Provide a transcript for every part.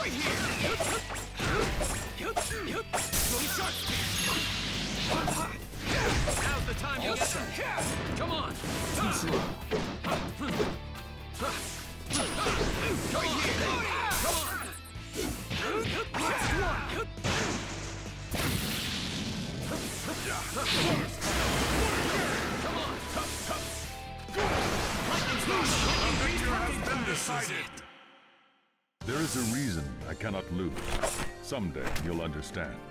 Right here! Chidori shark. Come on! Understand.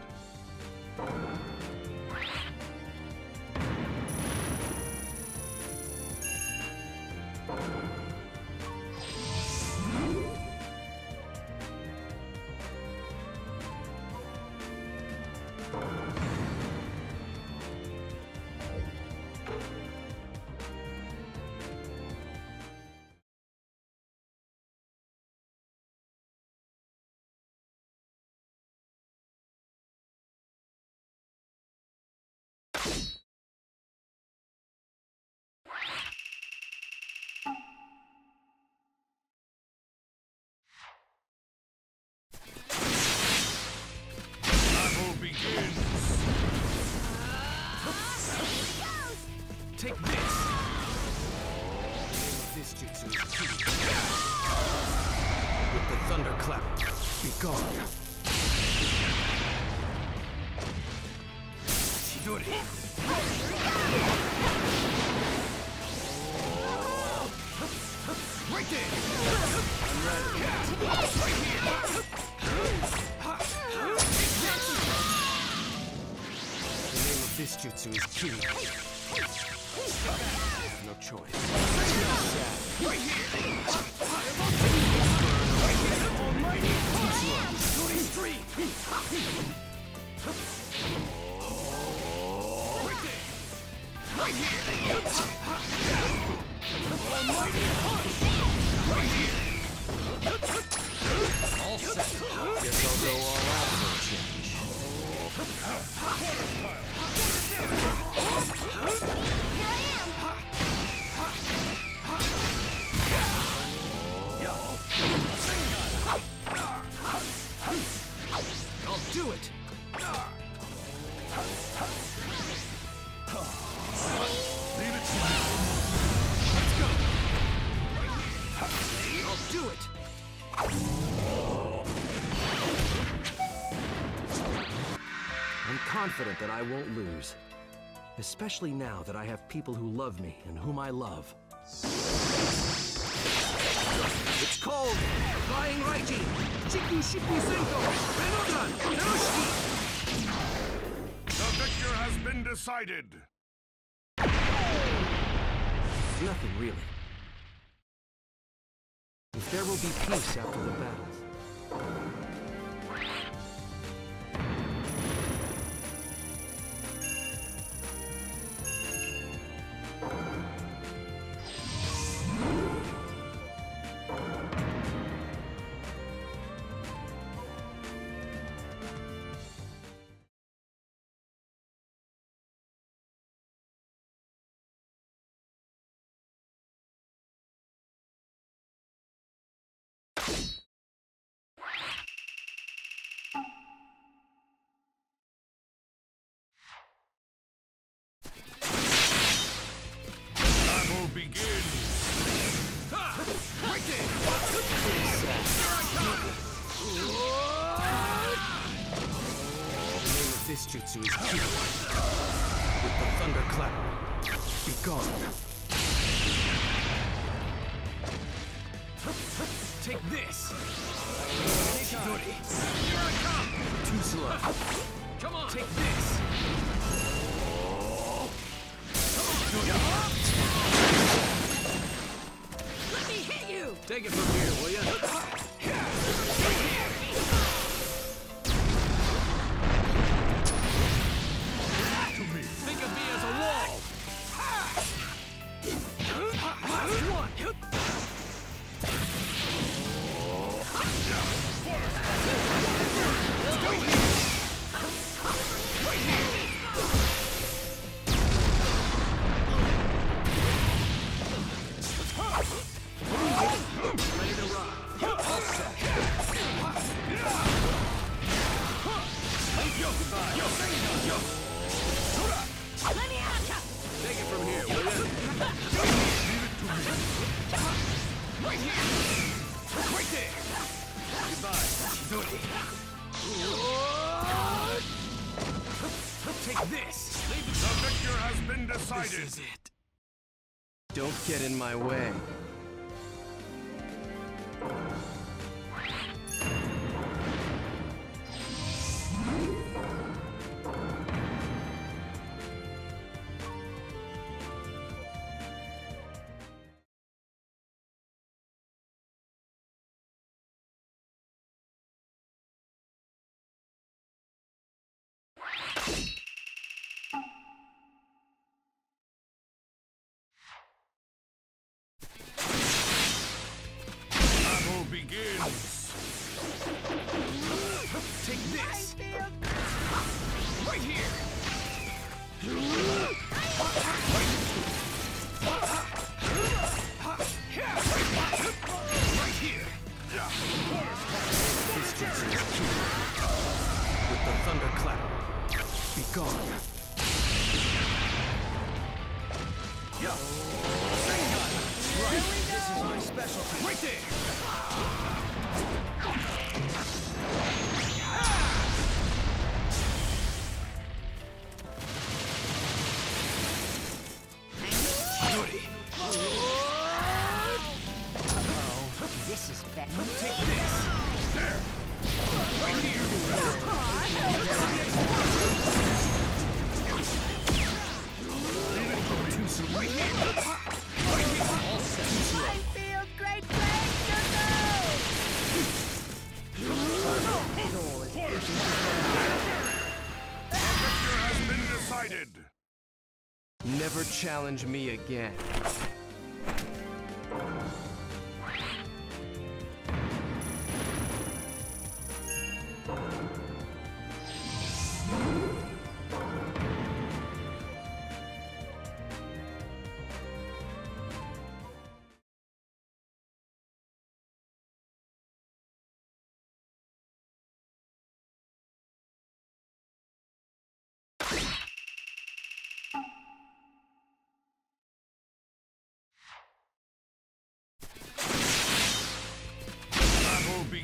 Take this! This jutsu. With the thunderclap, be gone. Chidori. Right there! I'm ready. Right here! The name of this jutsu is Ki. No choice. Right here! Almighty Punch! Right here! I'm confident that I won't lose. Especially now that I have people who love me and whom I love. It's called Flying Raijin! Chiku Shipu Senko! Renodan! Terushiki! The victor has been decided. Nothing really. There will be peace after the. Battle this jutsu is Ki. With the thunderclap, be gone. Take this! Chidori! Here I come! Too slow. Come on! Take this! Let me hit you! Take it from here, get in my way. Begins. Challenge me again.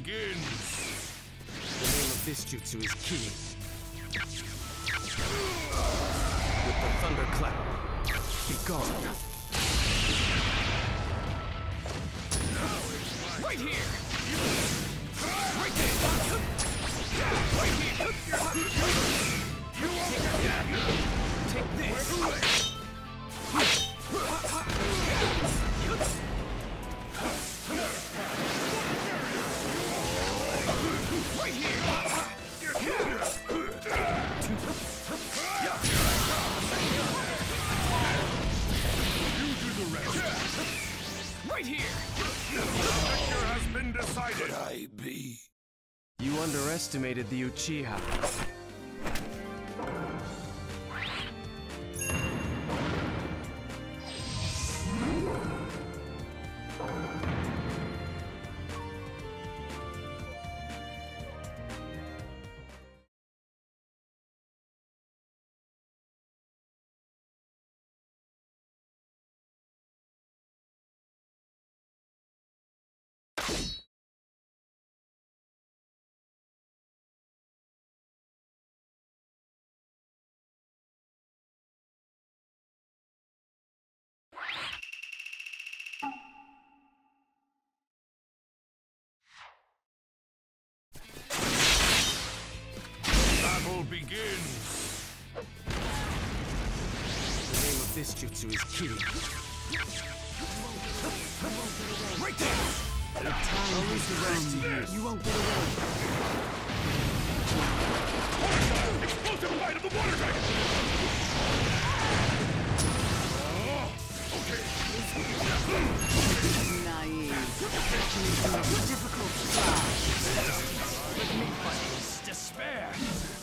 Begins. The name of this jutsu is Ki. With the thunderclap, be gone. Right here! Right there! Right here! Take this! Underestimated the Uchiha. Battle begins. The name of this jutsu is Ki. Right there! The time I'll leave the you. You won't get away. Explosive bite of the water dragon. Despair! Okay. Has been decided.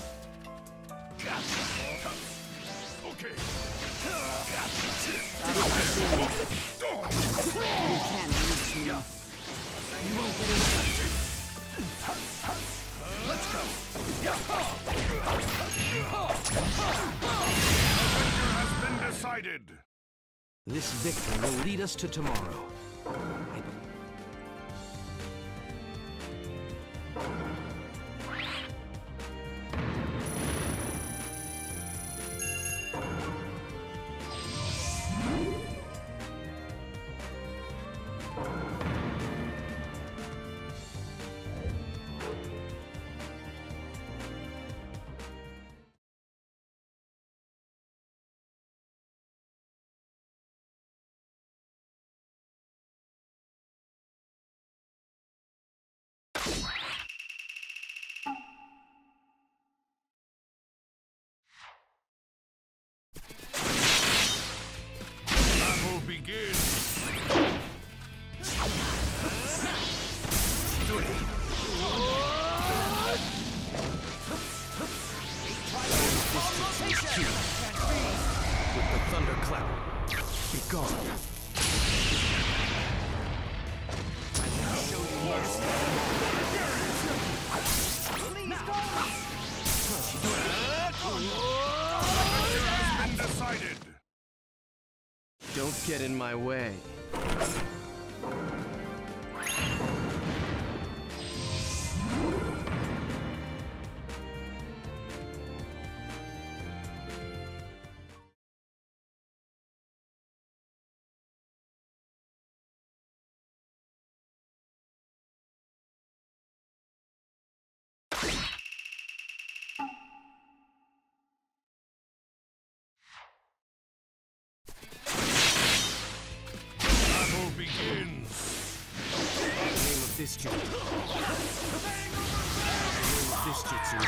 This victory will lead us to tomorrow. begin. Get in my way. Name of this jutsu is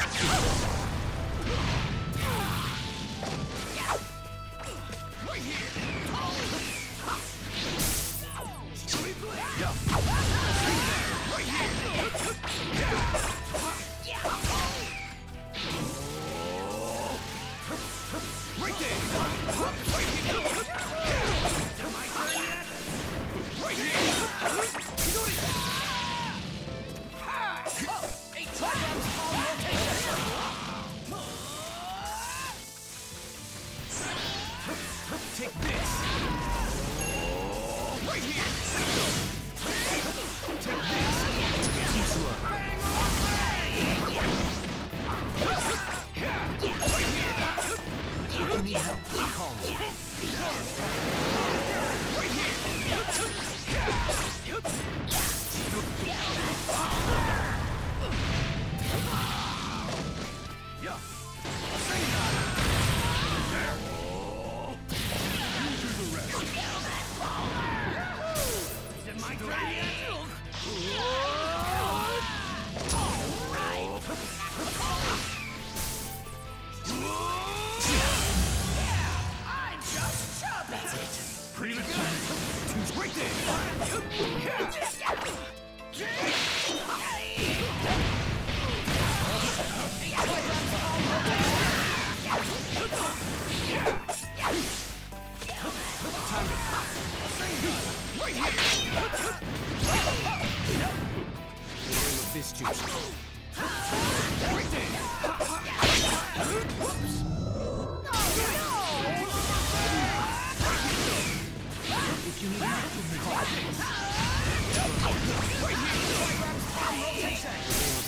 Right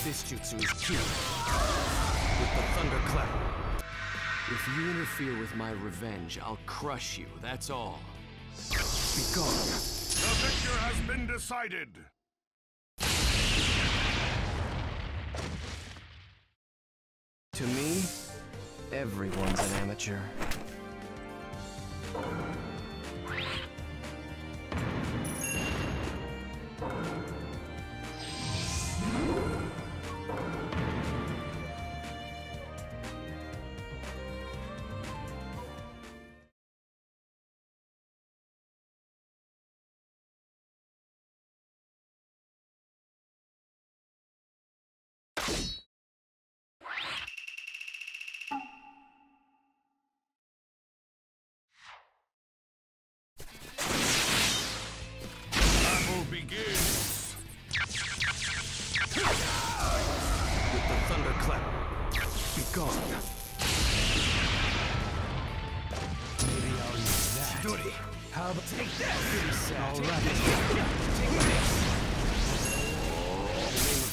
this jutsu is Kirin. With the Thunderclap. If you interfere with my revenge, I'll crush you, that's all. Be gone. The victor has been decided. To me, everyone's an amateur.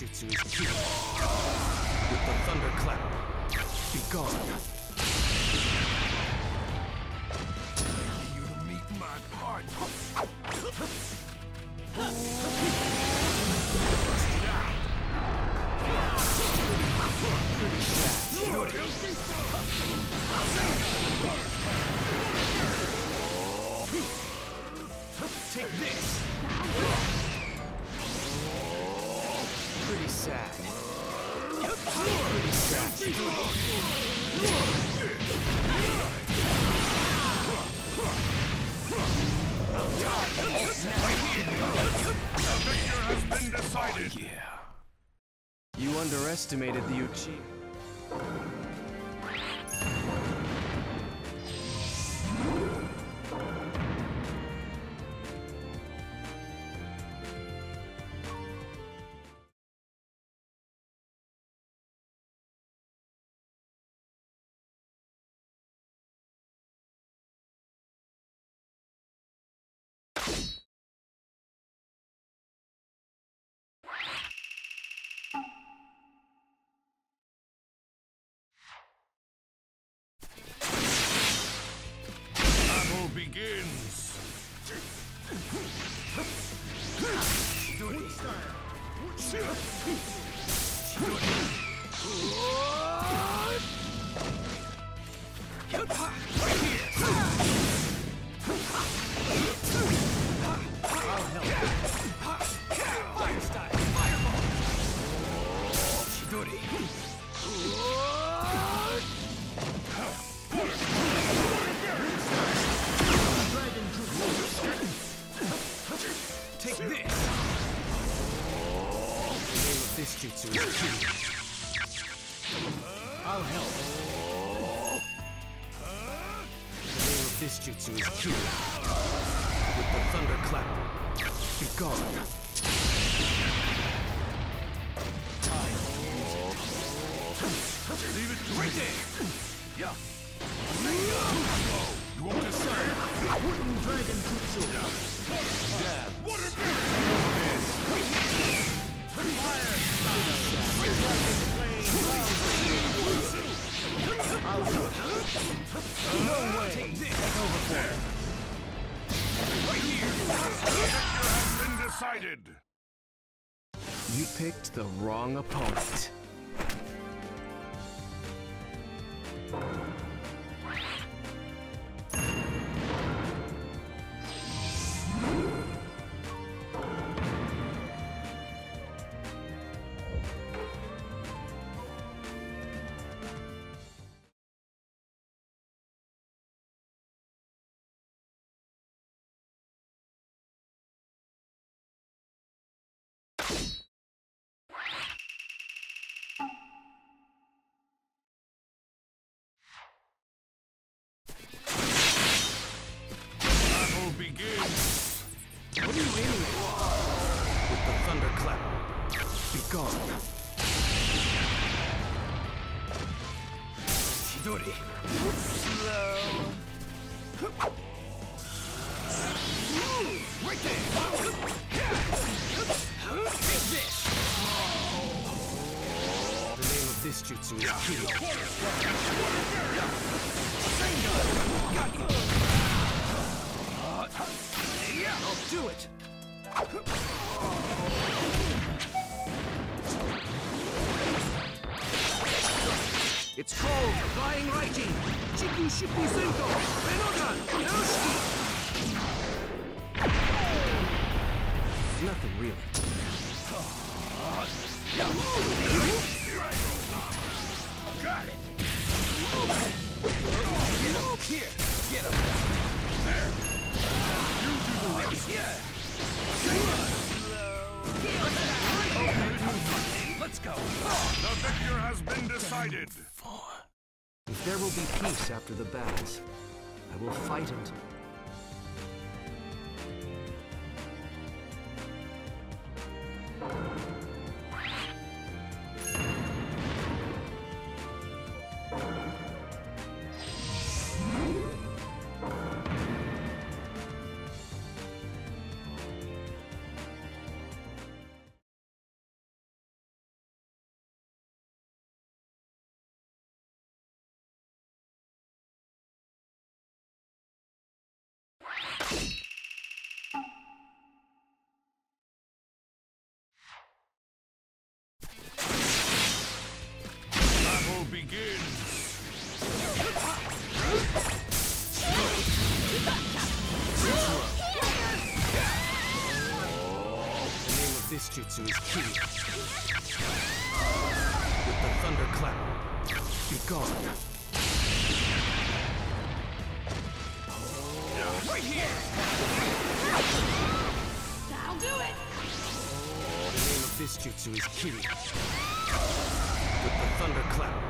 jutsu is here. With the thunderclap, be gone. You to meet my heart. Take this! Sad. Decided. Yeah. You underestimated the Uchiha. Battle You picked the wrong opponent. Thunderclap. Be gone. Chidori. Right there. This. The name of this jutsu is Ki. I'll do it. It's called Flying Raijin. Chiku Shipu Senko. Renogan. Yoshiki. Nothing really. Got it. Here, If there will be peace after the battles, I will fight until. Begins. The name of this jutsu is Kirin. With the thunderclap, be gone. Right here! That'll do it! The name of this jutsu is Kirin. With the thunderclap,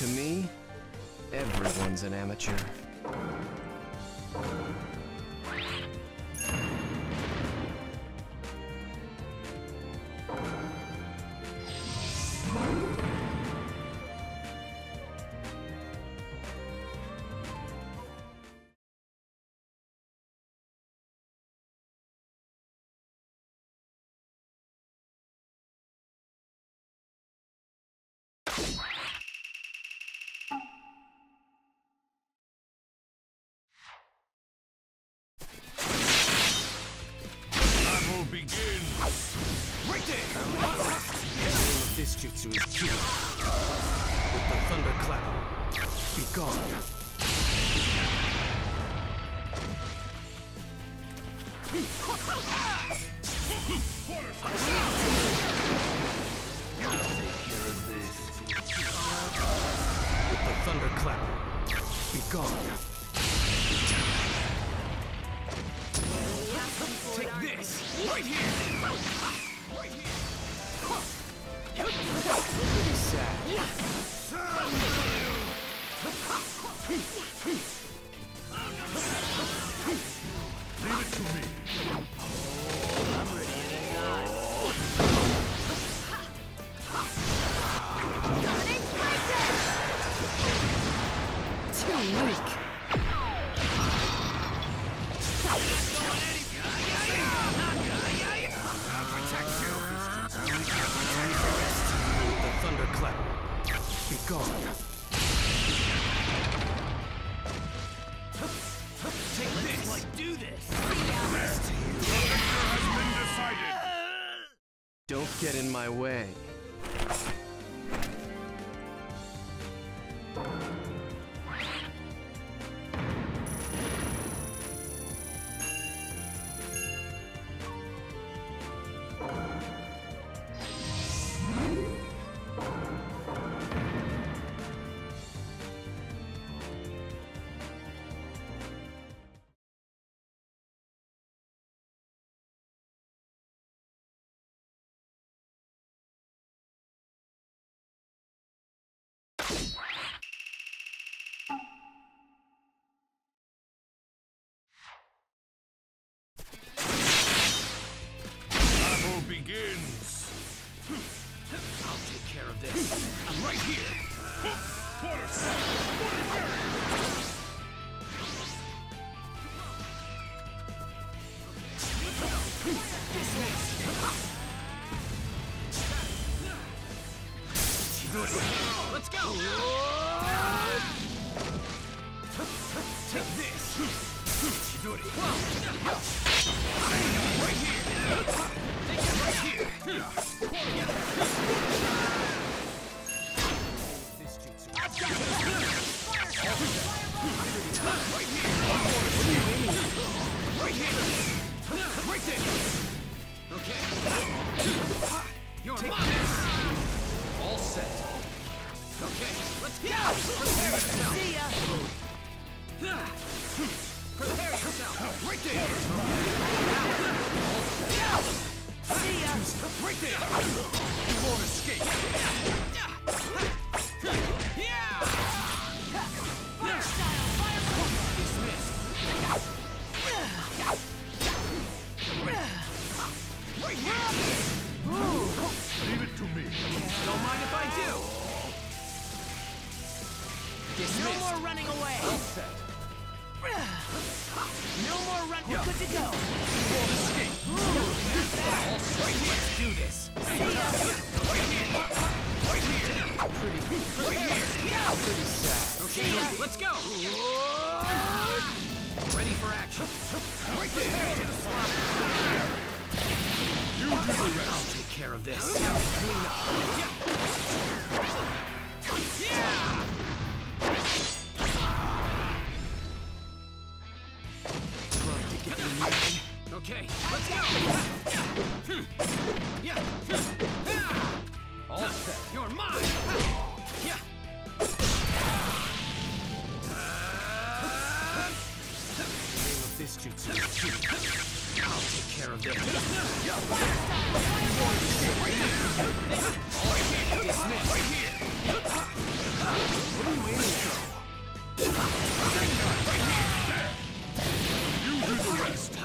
To me, everyone's an amateur. Jutsu is Kirin. With the thunderclap, be gone. Gone. Take this! Right here! Get in my way. I'll take care of this. I'm right here! Let's Okay, let's go. All set. You're mine. Yeah. this jutsu. I'll take care of this. What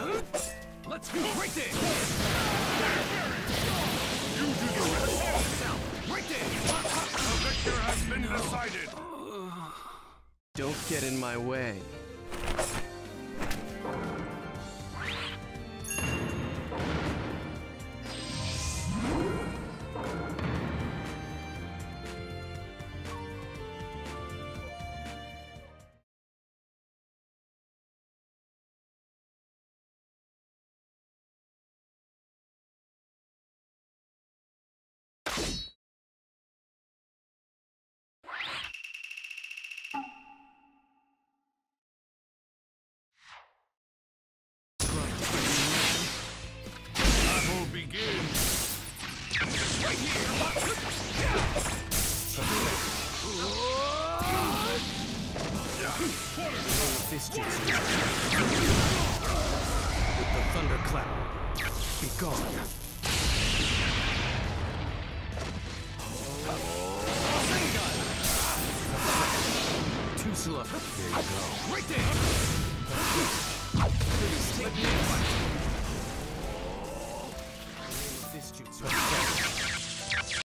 Let's. You do the rest. Right there. The victor has been decided. Don't get in my way. Jutsu. With the thunderclap. Be gone. Slow. There you go. Right there. Please take this.